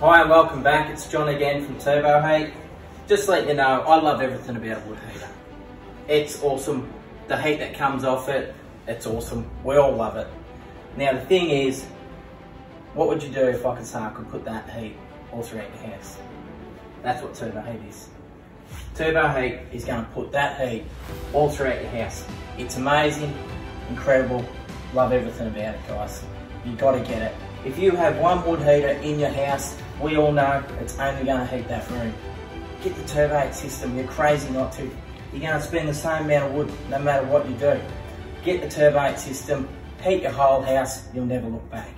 Hi and welcome back, it's John again from Turboheat. Just to let you know, I love everything about wood heater. It's awesome. The heat that comes off it, it's awesome. We all love it. Now the thing is, what would you do if I could say I could put that heat all throughout your house? That's what Turboheat is. Turboheat is going to put that heat all throughout your house. It's amazing, incredible, love everything about it guys. You've got to get it. If you have one wood heater in your house, we all know it's only going to heat that room. Get the Turbo system, you're crazy not to. You're going to spend the same amount of wood no matter what you do. Get the Turbo system, heat your whole house, you'll never look back.